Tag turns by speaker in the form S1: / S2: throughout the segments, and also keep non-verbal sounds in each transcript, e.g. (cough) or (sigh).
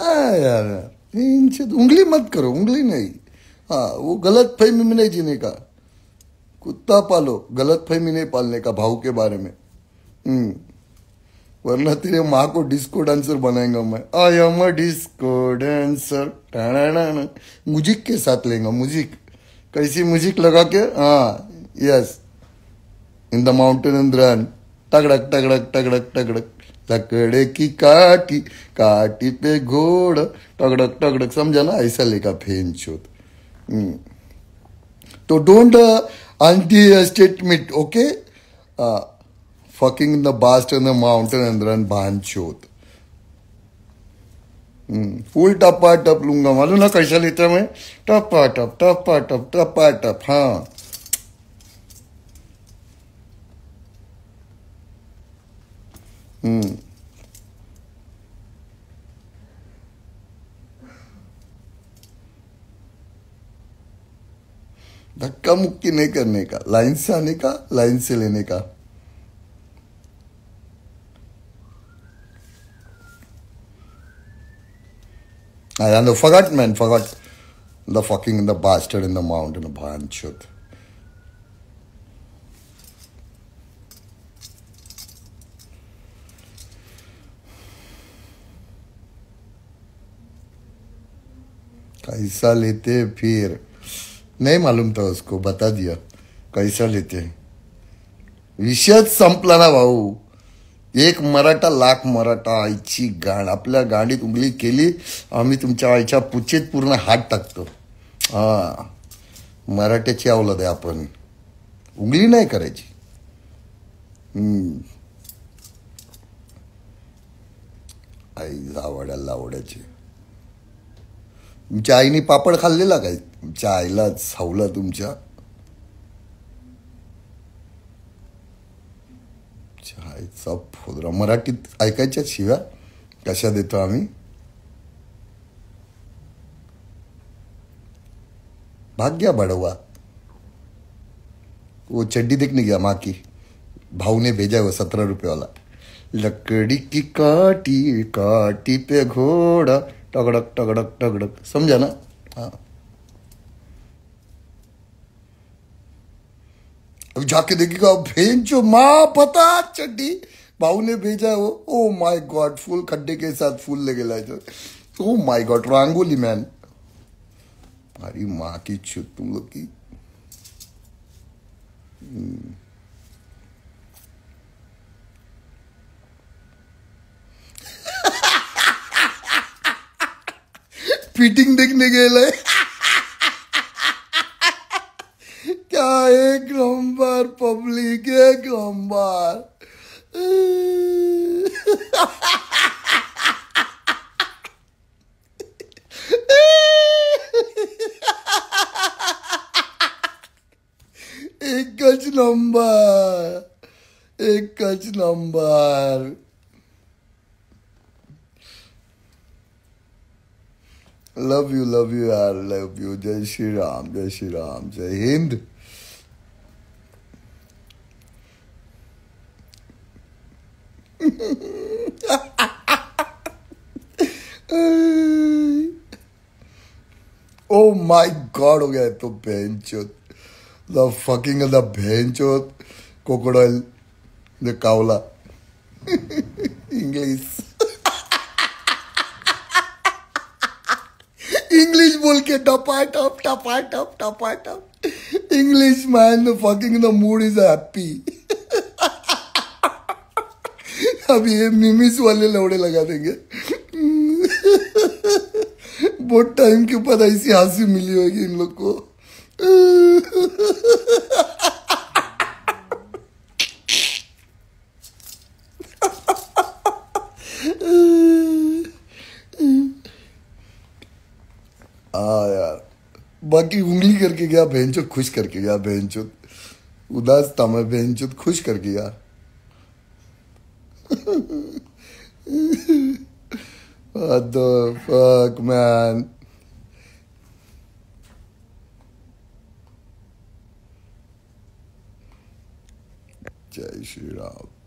S1: इनसे तो उंगली मत करो, उंगली नहीं। हाँ वो गलत फहमी में नहीं जीने का। कुत्ता पालो, गलत फहमी नहीं पालने का भाव के बारे में। हम्म। वरना तेरे माँ को डिस्को डांसर बनाएगा मैं। I am a disco dancer music के साथ लेगा म्यूज़िक कैसी म्यूज़िक लगा के? हाँ yes in the mountain and run टगड़क टगड़क टगड़क टगड़क। लकड़े की काटी काटी पे घोड़। टगड़क टगड़क समझा ना? ऐसा लेगा फेन चोत तो don't statement okay? Uh, fucking in the bast in the mountain and run ban फुल टपा टप लूँगा। मालूम ना कैसा लेता मैं? टपा टप टपा टप टपा टप हाँ। हम्म धक्का मुक्की नहीं करने का लाइन से आने का लाइन से लेने का I know, forgot man, forgot the fucking the bastard in the mountain Bhanchut. कैसा लेते फिर? नहीं मालूम था उसको बता दिया। कैसा लेते? विषयच संपला ना भाऊ। एक मराठा लाख मराठा आईची गाण आपल्या गाडीत उंगली केली आम्ही तुमच्या आईच्या पुचेत पूर्ण हात टाकतो. हा मराठ्याची अवलद आहे आपण. उंगली नाही करायची. आई जावड्याला आवडायची तुमच्या आईने पापड खाल्लेला काय? तुमच्या आईला सावला तुमच्या? आईचा फोदरा. मराठीत ऐकायच्या शिव्या? कशा देतो आम्ही? भाग्या बड़वा. वो चड्डी देखने गया माँ की. भाऊ ने भेजा वो सत्रह रुपये वाला. लकड़ी की काटी काटी पे घोड़ा. टगड़क टगड़क टगड़क समझा ना? हाँ. अब जाके देखिएगा भेज माँ पता चड्डी. बाबू ने भेजा वो ओ माय गॉड फूल खड्डे के साथ फूल लगे लाए oh my God rangoli man हमारी माँ की छुत तुम लोग की. फिटिंग देखने गए क्या एक नंबर पब्लिक एक नंबर। एकच नंबर एकच number. Love you love you यार लव यू जय श्री राम जय श्री राम जय हिंद ओ माय गॉड हो गया तो बेंचोत द फकिंग द बेंचोत कोकोडॉल द कावला। (laughs) इंग्लिश इंग्लिश बोल के टपा टप टपा टप टपा। टप English man fucking the mood is happy अब ये मिमिस वाले लौड़े लगा देंगे। बहुत टाइम के ऊपर ऐसी हँसी मिली होगी इन लोग को। हाँ यार। बाकी उंगली करके गया बेंचो खुश करके गया बेंचो उदास था मैं बेंचो खुश करके गया What? जय श्री राम।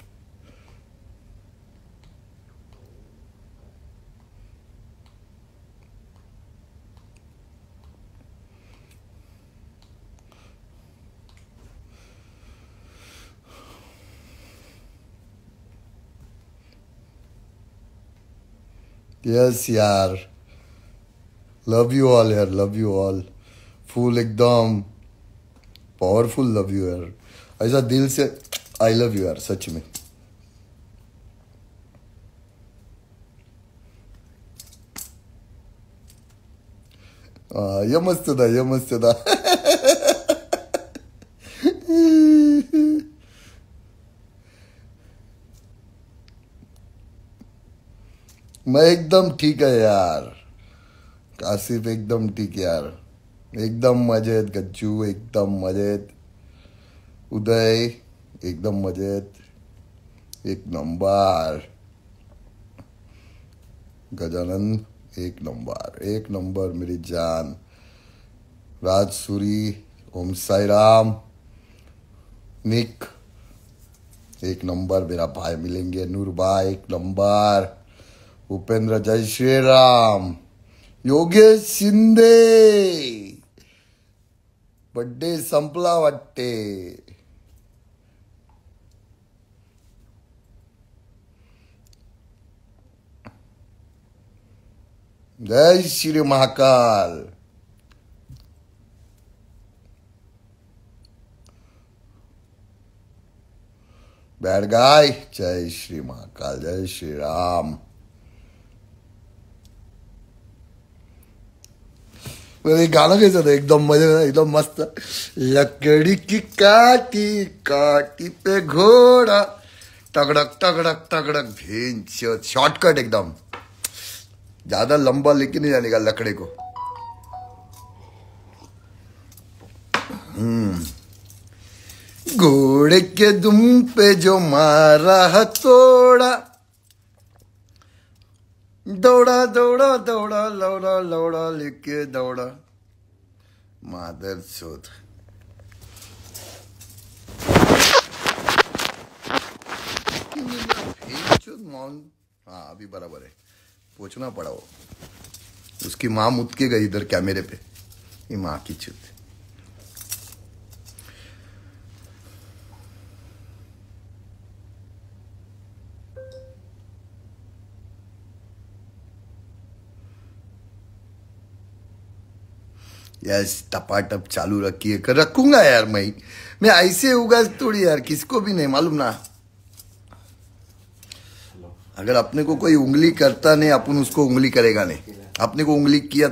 S1: यस यार लव यू ऑल यार लव यू ऑल फुल एकदम पावरफुल लव यू यार ऐसा दिल से आई लव यू यार सच में 아, यमस्तदा यमस्तदा मैं एकदम ठीक है यार। कासिफ एकदम ठीक यार। एकदम मजेत, गज्जू एकदम मजेत। उदय एकदम मजेत। एक नंबर। गजानंद एक नंबर। एक नंबर मेरी जान। राज सूरी ओम साई राम। निक। एक नंबर मेरा भाई मिलेंगे। नूर भाई एक नंबर। उपेंद्र जय श्री राम योगेश शिंदे बड्डे संपला वाटते जय श्री महाकाल बैड गाय जय श्री महाकाल जय श्री राम ये गाना कैसा था? एकदम मज़े एकदम मस्त लकड़ी की काटी काटी पे घोड़ा। टगड़क टगड़क टगड़क भेंच शॉर्टकट एकदम। ज़्यादा लंबा लेके नहीं जाने का लकड़े को। हम्म। घोड़े के दुम पे जो मारा हथोड़ा दौड़ा दौड़ा दौड़ा, लौड़ा लौड़ा लेके दौड़ा। मादर चोद हाँ अभी बराबर है। पूछना पड़ा वो। उसकी माँ मुद के गई इधर कैमरे पे। ये माँ की चुत। यस टपाटप चालू रखिए। कर रखूँगा यार मैं। मैं ऐसे होगा थोड़ी यार किसको भी नहीं मालूम ना। अगर अपने को कोई उंगली करता नहीं अपन उसको उंगली करेगा नहीं। अपने को उंगली किया तो